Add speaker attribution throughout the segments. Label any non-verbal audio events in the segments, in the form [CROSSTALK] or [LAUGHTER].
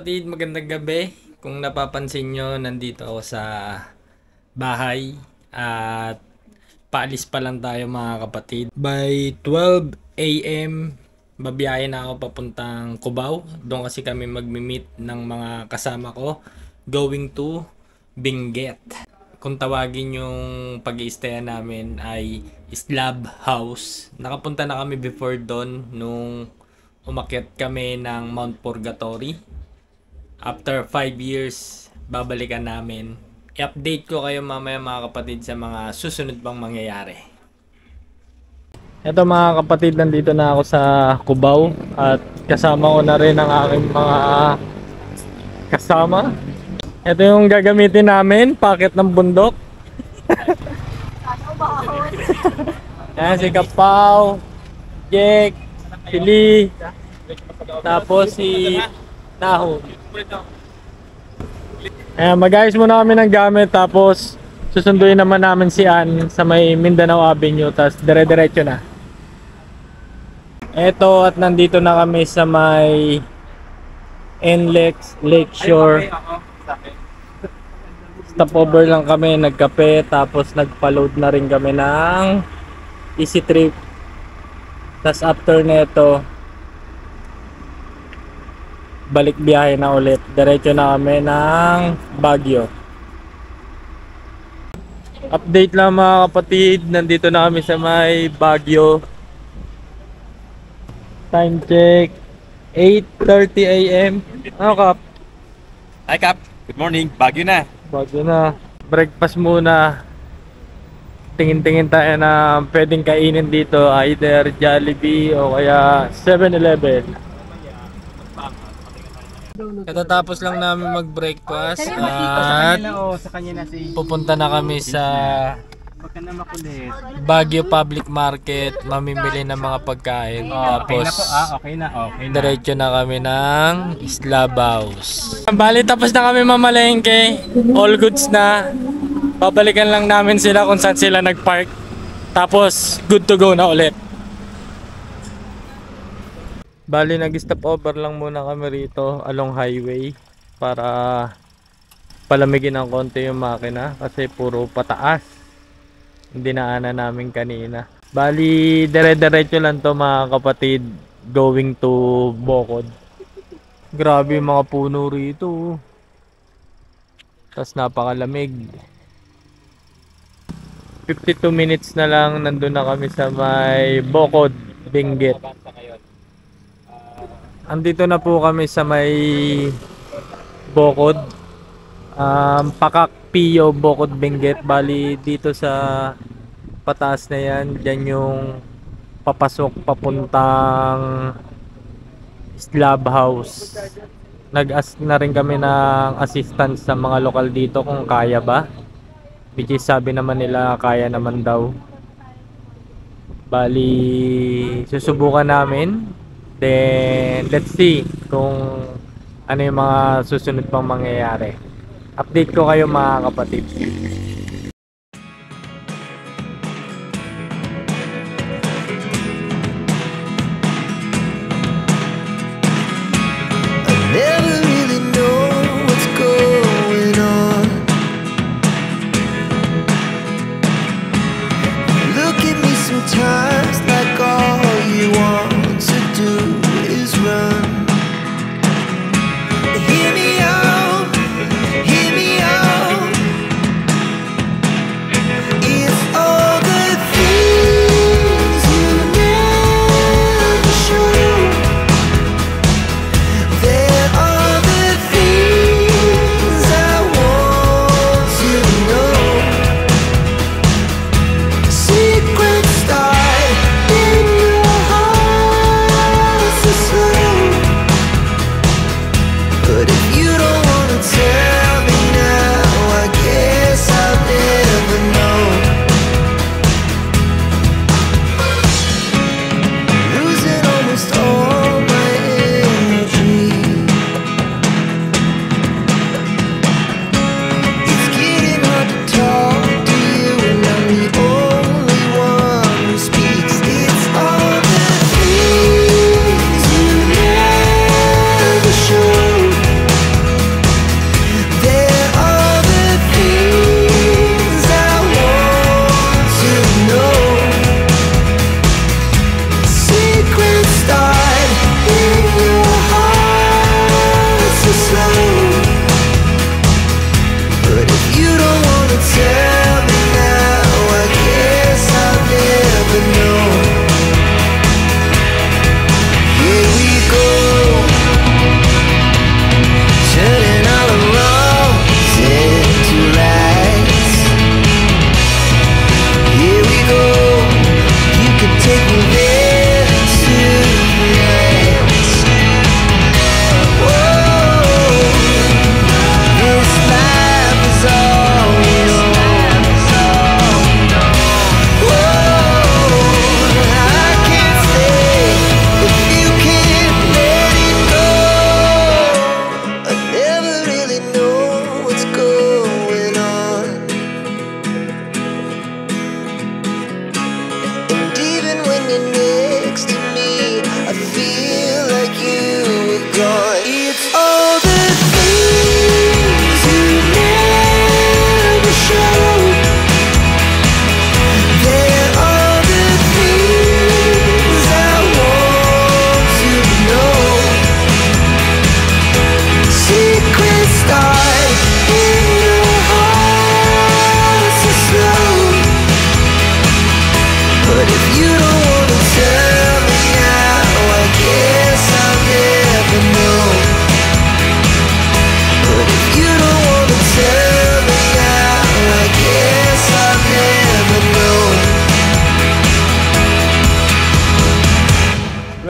Speaker 1: kapatid, magandang gabi. Kung napapansin nyo, nandito ako sa bahay at paalis pa lang tayo mga kapatid. By 12 a.m., babiyahe na ako papuntang Cubao. Doon kasi kami magmi-meet ng mga kasama ko going to Benguet. Kung tawagin yung pag namin ay Slab House. Nakapunta na kami before doon nung umakyat kami ng Mount Purgatory. After 5 years, babalikan namin. I-update ko kayo mamaya mga kapatid sa mga susunod pang mangyayari. Ito mga kapatid, nandito na ako sa Cubao at kasama ko na rin ang aking mga kasama. Ito yung gagamitin namin, packet ng bundok. [LAUGHS] Ayan si Kapaw, Jake, Lee, tapos si Naho. Ayan, mag-ayos muna kami ng gamit tapos susunduin naman namin si Ann sa may Mindanao Avenue tapos dire-diretso na. Eto at nandito na kami sa may NLEX Lakeshore. Stopover lang kami, nagkape tapos nagpa-load na rin kami ng Easy Trip. Tapos after neto balik biyahe na ulit. Diretso na kami ng Baguio. Update lang mga kapatid, nandito na kami sa may Baguio. Time check 8:30 AM. Ano kap?
Speaker 2: Hi Cap, good morning. Baguio na.
Speaker 1: Bago na. Breakfast muna. Tingin-tingin tayo na pwedeng kainin dito. Either Jollibee o kaya 7-Eleven. Katatapos lang namin mag-breakfast at pupunta na kami sa. Baguio Public Market. Mamimili ng mga pagkain.
Speaker 2: Okay
Speaker 1: Tapos
Speaker 2: ah, okay na, okay na.
Speaker 1: diretso na kami ng Slab House. Bali, tapos na kami mamalengke. All goods na. Babalikan lang namin sila kung saan sila nagpark. Tapos, good to go na ulit. Bali, nag-stop over lang muna kami rito along highway para palamigin ng konti yung makina kasi puro pataas. Hindi naanan namin kanina. Bali, dire-diretso lang to mga kapatid going to Bocod. Grabe yung mga puno rito. Tapos napakalamig. 52 minutes na lang nandun na kami sa may Bocod, Benguet. Andito na po kami sa may Bocod. Um, Pakak Pio Bocod Benguet. Bali dito sa pataas na yan. Diyan yung papasok papuntang Slab House. Nag-ask na rin kami ng assistance sa mga lokal dito kung kaya ba. Which sabi naman nila kaya naman daw. Bali, susubukan namin. Then, let's see kung ano yung mga susunod pang mangyayari. Update ko kayo mga kapatid.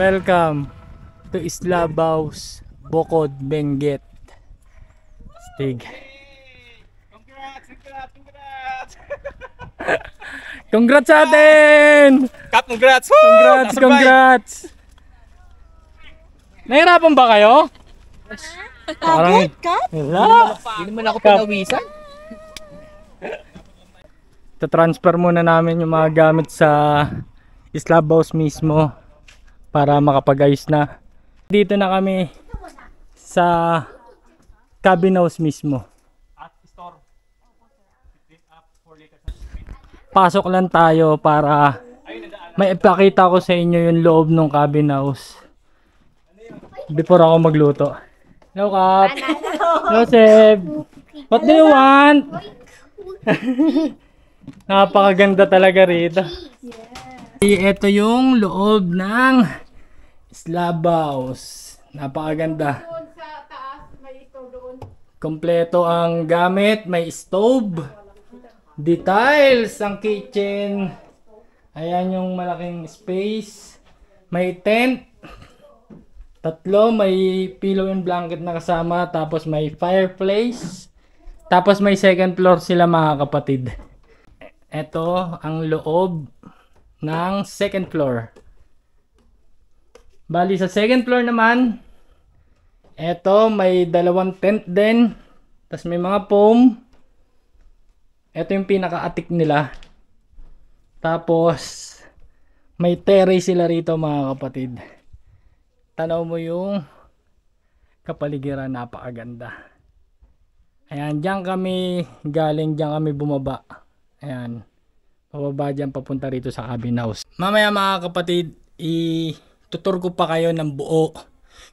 Speaker 1: Welcome to Islabaus Bokod Benguet. Stig.
Speaker 2: Congrats! Congrats! Congrats! [LAUGHS]
Speaker 1: Congrats sa atin!
Speaker 2: Kap, congrats! Woo!
Speaker 1: Congrats, congrats! Nahirapan ba kayo? Parang... Wala.
Speaker 3: Hindi naman ako pinawisan.
Speaker 1: transfer muna namin yung mga gamit sa slab house mismo para makapag-ayos na. Dito na kami sa cabin house mismo. Pasok lang tayo para may ipakita ko sa inyo yung loob ng cabin house. Before ako magluto. Hello, Kap. Hello, Seb. What do you want? [LAUGHS] Napakaganda talaga rito. Ito yung loob ng slab house. Napakaganda. Kompleto ang gamit. May stove. Details ang kitchen. Ayan yung malaking space. May tent. Tatlo. May pillow and blanket na kasama. Tapos may fireplace. Tapos may second floor sila mga kapatid. Ito ang loob ng second floor. Bali sa second floor naman, ito may dalawang tent din. Tapos may mga foam. Ito yung pinaka-attic nila. Tapos may terrace sila rito mga kapatid. Tanaw mo yung kapaligiran napakaganda. Ayan, diyan kami galing, diyan kami bumaba. Ayan. Pababa dyan papunta rito sa cabin house. Mamaya mga kapatid, itutur ko pa kayo ng buo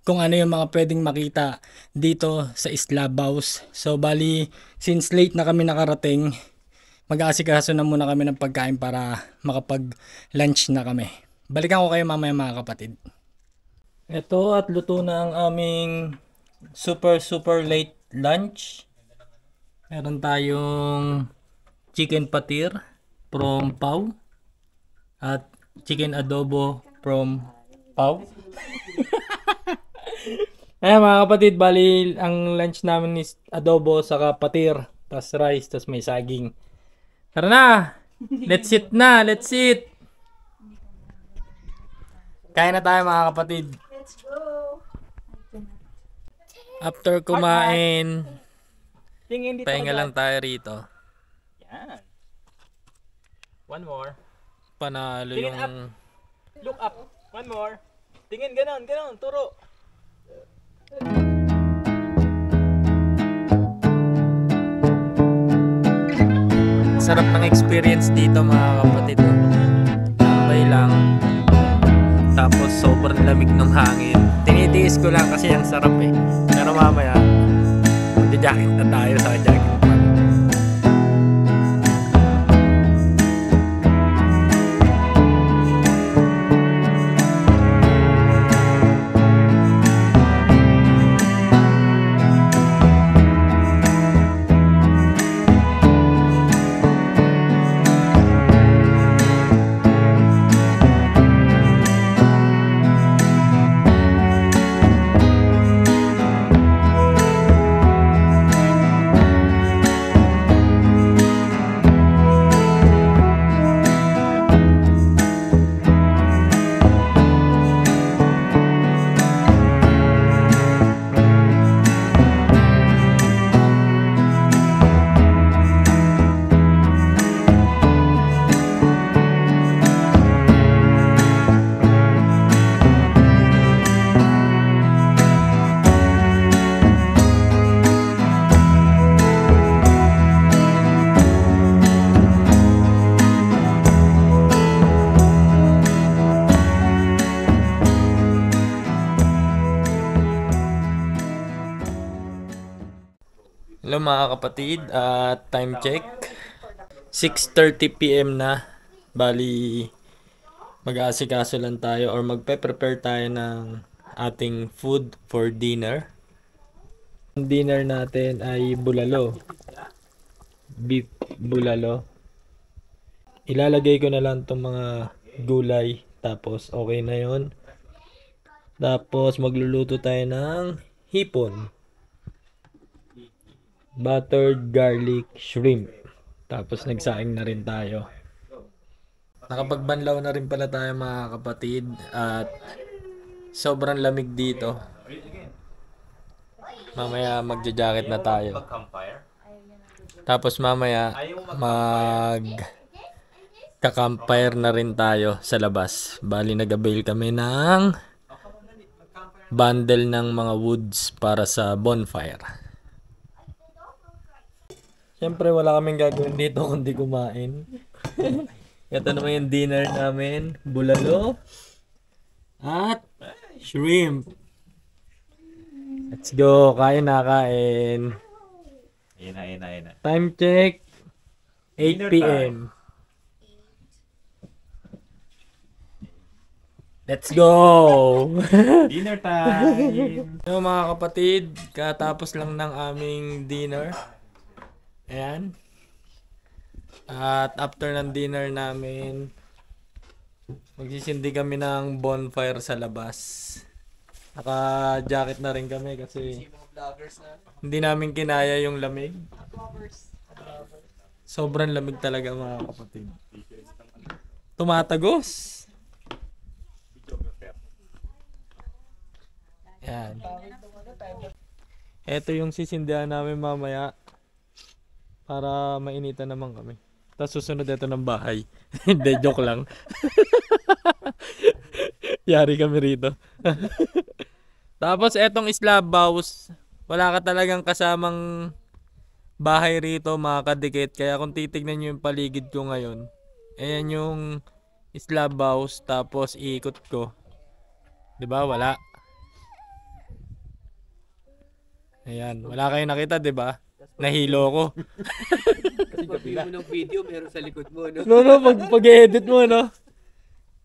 Speaker 1: kung ano yung mga pwedeng makita dito sa Islab House. So bali, since late na kami nakarating, mag-aasikaso na muna kami ng pagkain para makapag-lunch na kami. Balikan ko kayo mamaya mga kapatid. Ito at luto na ang aming super super late lunch. Meron tayong chicken patir from Pau at chicken adobo from Pau. Ayan [LAUGHS] mga kapatid, bali ang lunch namin is adobo saka patir, tas rice, tas may saging. Tara na! Let's eat na! Let's eat! Kain na tayo mga kapatid. Let's go! After kumain,
Speaker 2: Tingin dito.
Speaker 1: pahinga lang tayo rito.
Speaker 2: Yan. One more.
Speaker 1: Panalo yung...
Speaker 2: Look up. One more. Tingin, ganon, ganon. Turo.
Speaker 1: Sarap ng experience dito mga kapatid. Tambay lang. Tapos sobrang lamig ng hangin. Tinitiis ko lang kasi ang sarap eh. Pero mamaya, magja-jacket na tayo sa jacket mga kapatid, at time check. 6.30pm na. Bali, mag-aasikaso lang tayo or magpe-prepare tayo ng ating food for dinner. Ang dinner natin ay bulalo. Beef bulalo. Ilalagay ko na lang itong mga gulay. Tapos okay na yon Tapos magluluto tayo ng hipon. Buttered garlic shrimp. Tapos nagsaing na rin tayo. Nakapagbanlaw na rin pala tayo mga kapatid at sobrang lamig dito. Mamaya magja-jacket na tayo. Tapos mamaya mag kakampire na rin tayo sa labas. Bali nag-avail kami ng bundle ng mga woods para sa bonfire. Siyempre wala kaming gagawin dito kundi kumain. [LAUGHS] Ito naman yung dinner namin. Bulalo. At shrimp. Let's go. Kain na, kain.
Speaker 2: Ayun na, ayun na, ayun na.
Speaker 1: Time check. 8
Speaker 2: Dinner
Speaker 1: p.m. Let's go! [LAUGHS]
Speaker 2: Dinner time!
Speaker 1: So mga kapatid, katapos lang ng aming dinner. Ayan. At after ng dinner namin, magsisindi kami ng bonfire sa labas. Naka-jacket na rin kami kasi hindi namin kinaya yung lamig. Sobrang lamig talaga mga kapatid. Tumatagos. Yan. Ito yung sisindihan namin mamaya para mainitan naman kami. Tapos susunod ito ng bahay. [LAUGHS] Hindi, joke lang. [LAUGHS] Yari kami rito. [LAUGHS] Tapos etong slab house, wala ka talagang kasamang bahay rito mga kadikit. Kaya kung titignan nyo yung paligid ko ngayon, ayan yung slab house tapos iikot ko. 'Di ba? Wala. Ayan, wala kayong nakita, 'di ba? Nahilo ko.
Speaker 3: Kasi gabi mo ng video, meron sa likod mo, no?
Speaker 1: No, no, pag, pag-edit mo, no?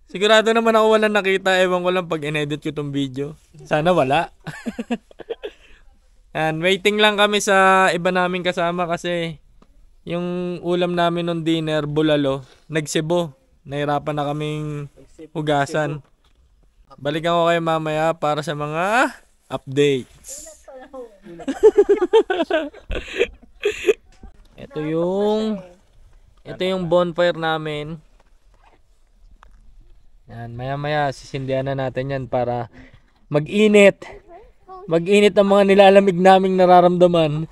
Speaker 1: Sigurado naman ako walang nakita. Ewan ko lang pag in-edit ko tong video. Sana wala. [LAUGHS] And waiting lang kami sa iba naming kasama kasi yung ulam namin nung dinner, bulalo, nagsibo. Nahirapan na kaming hugasan. Balikan ko kayo mamaya para sa mga updates. [LAUGHS] ito yung ito yung bonfire namin. Yan, maya-maya sisindihan na natin yan para mag-init. Mag-init ang mga nilalamig naming nararamdaman.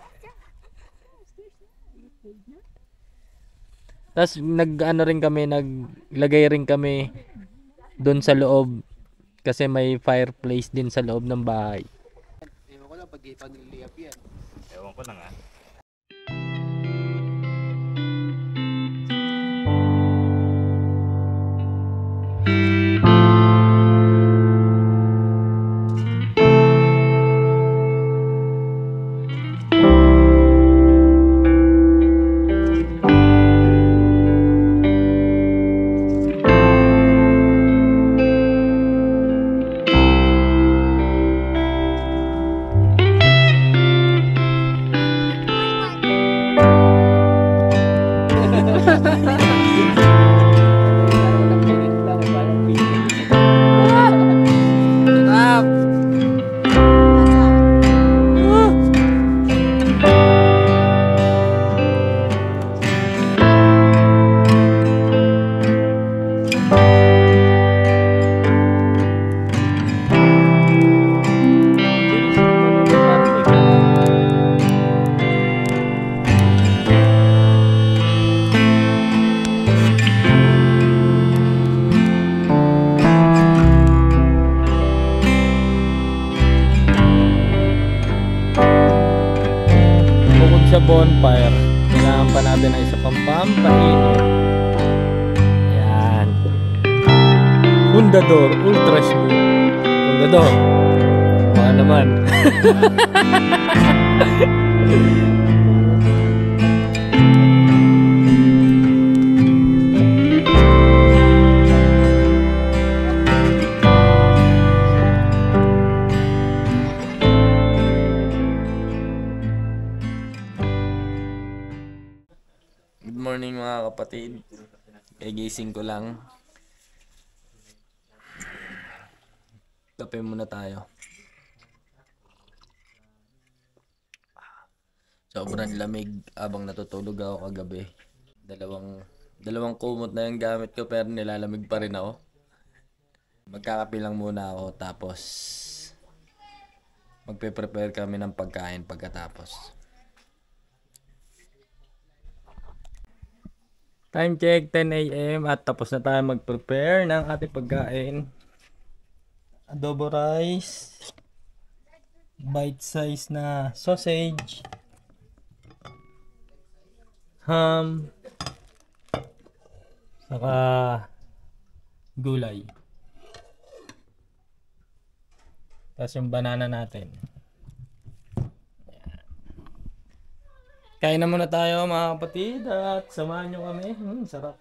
Speaker 1: Tapos nag ano rin kami, naglagay rin kami doon sa loob kasi may fireplace din sa loob ng bahay.
Speaker 3: Pag pag niliyap yan.
Speaker 2: Ewan ko na nga.
Speaker 1: Kagising ko lang. Kape muna tayo. Sobrang lamig abang natutulog ako kagabi. Dalawang dalawang kumot na yung gamit ko pero nilalamig pa rin ako. Magkakape lang muna ako tapos magpe-prepare kami ng pagkain pagkatapos. Time check 10 a.m. at tapos na tayo mag-prepare ng ating pagkain. Adobo rice, bite size na sausage, ham, saka gulay. Tapos yung banana natin. Kain na muna tayo mga kapatid at samahan nyo kami. Hmm, sarap.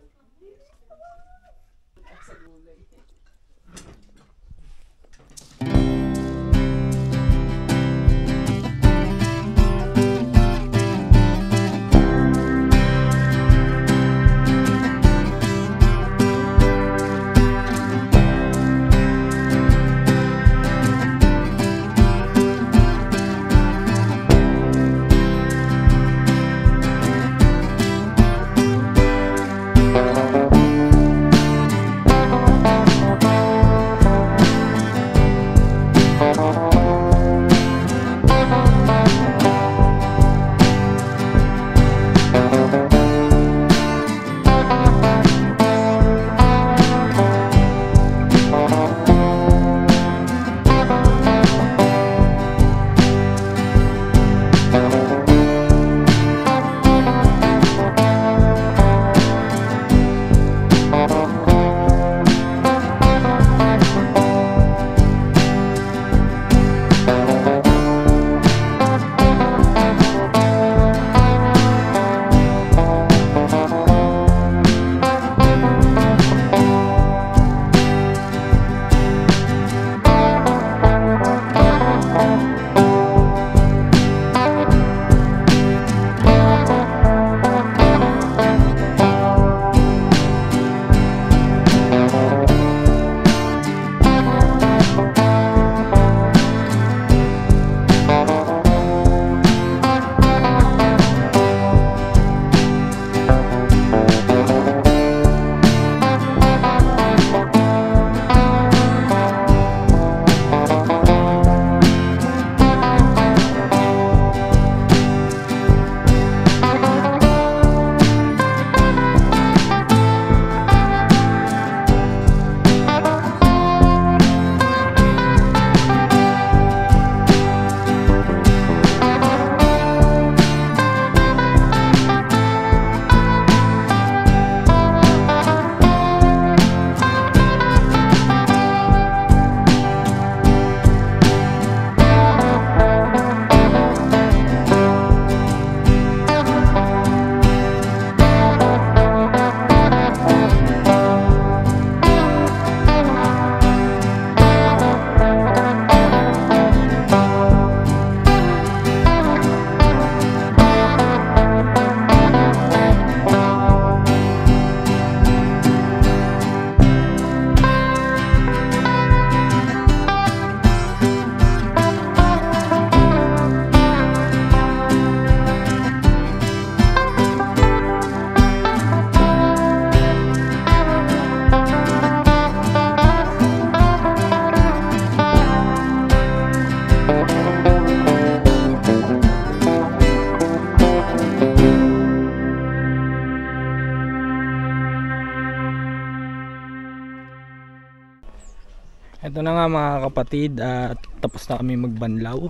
Speaker 1: Nga mga kapatid at tapos na kami magbanlaw.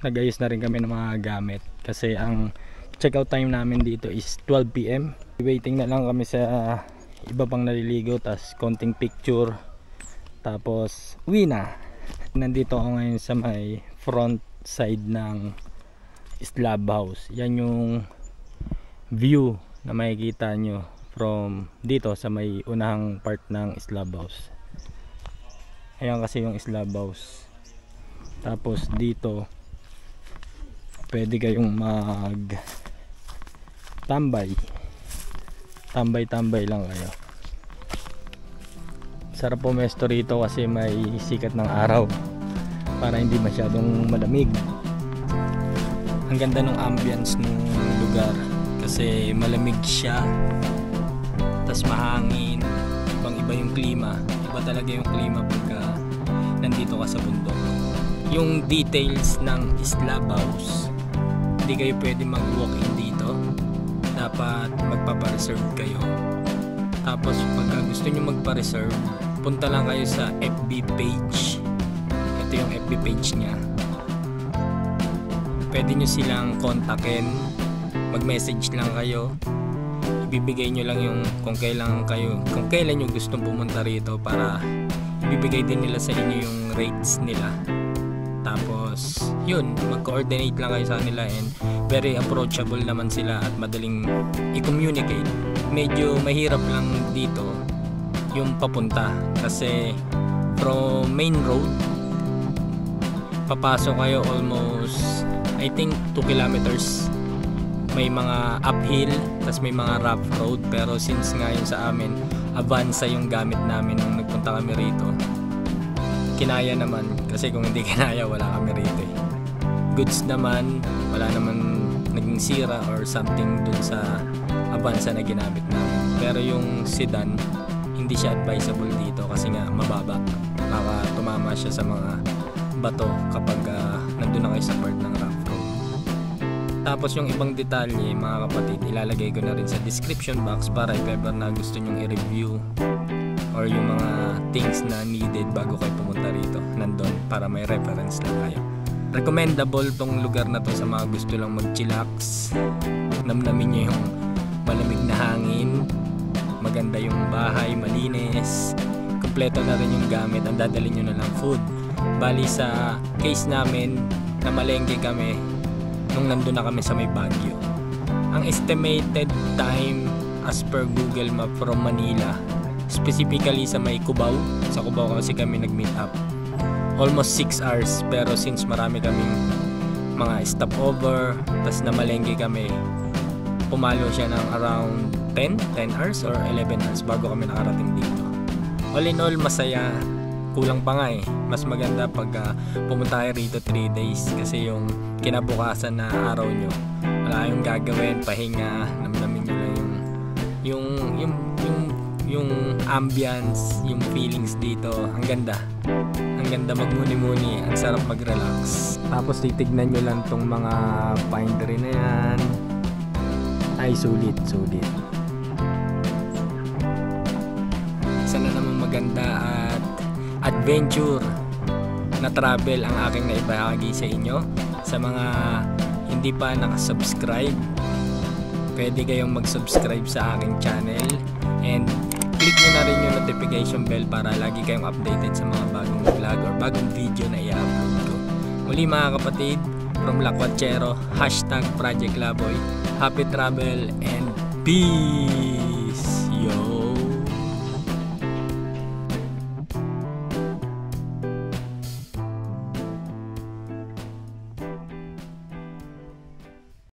Speaker 1: Nagayos na rin kami ng mga gamit kasi ang checkout time namin dito is 12pm. Waiting na lang kami sa iba pang naliligo tas konting picture tapos uwi na. Nandito ako ngayon sa may front side ng slab house. Yan yung view na makikita nyo from dito sa may unahang part ng slab house ayan kasi yung slab house tapos dito pwede kayong mag tambay tambay tambay lang kayo Sarap pumesto rito kasi may sikat ng araw para hindi masyadong malamig. Ang ganda ng ambience ng lugar kasi malamig siya. Tapos mahangin. Ibang iba yung klima. Iba talaga yung klima pagka nandito ka sa bundok. Yung details ng Islabaus, hindi kayo pwede mag-walk-in dito. Dapat magpapareserve kayo. Tapos pagka gusto nyo magpa-reserve, punta lang kayo sa FB page. Ito yung FB page niya. Pwede nyo silang kontakin. Mag-message lang kayo. Ibibigay nyo lang yung kung kailan kayo, kung kailan nyo gustong pumunta rito para ibibigay din nila sa inyo yung rates nila. Tapos, yun, mag-coordinate lang kayo sa kanila and very approachable naman sila at madaling i-communicate. Medyo mahirap lang dito yung papunta kasi from main road papasok kayo almost I think 2 kilometers may mga uphill tas may mga rough road pero since nga yun sa amin Avanza yung gamit namin nung nagpunta kami rito. Kinaya naman kasi kung hindi [LAUGHS] kinaya wala kami rito eh. goods naman wala naman naging sira or something dun sa Avanza na ginamit namin. Pero yung sedan hindi siya advisable dito kasi nga mababa. Baka tumama siya sa mga bato kapag uh, nandun na kayo sa part ng road tapos yung ibang detalye mga kapatid ilalagay ko na rin sa description box para if ever na gusto nyong i-review or yung mga things na needed bago kayo pumunta rito nandun para may reference lang kayo. Recommendable tong lugar na to sa mga gusto lang mag-chillax. Namnamin nyo yung malamig na hangin maganda yung bahay malinis kompleto na rin yung gamit ang dadalhin nyo na lang food. Bali sa case namin na malengke kami nung nandun na kami sa may Baguio. Ang estimated time as per Google Map from Manila specifically sa may Cubao sa Cubao kasi kami nag meet up almost 6 hours. Pero since marami kaming mga stopover tas namalengke kami pumalo siya ng around 10 10 hours or 11 hours bago kami nakarating dito. All in all masaya kulang pa nga eh. Mas maganda pag uh, pumunta kayo rito 3 days kasi yung kinabukasan na araw nyo wala yung gagawin pahinga namnamin nyo lang yung yung yung yung yung ambience yung feelings dito. Ang ganda. Ang ganda magmuni-muni. Ang sarap mag-relax. Tapos titignan nyo lang tong mga pine tree na yan. Ay sulit sulit. Isa na naman maganda at adventure na travel ang aking naibahagi sa inyo. Sa mga hindi pa nakasubscribe pwede kayong mag-subscribe sa aking channel and click nyo na rin yung notification bell para lagi kayong updated sa mga bagong vlog or bagong video na i-upload ko. Muli mga kapatid from Lakwachero hashtag Project Laboy. Happy travel and peace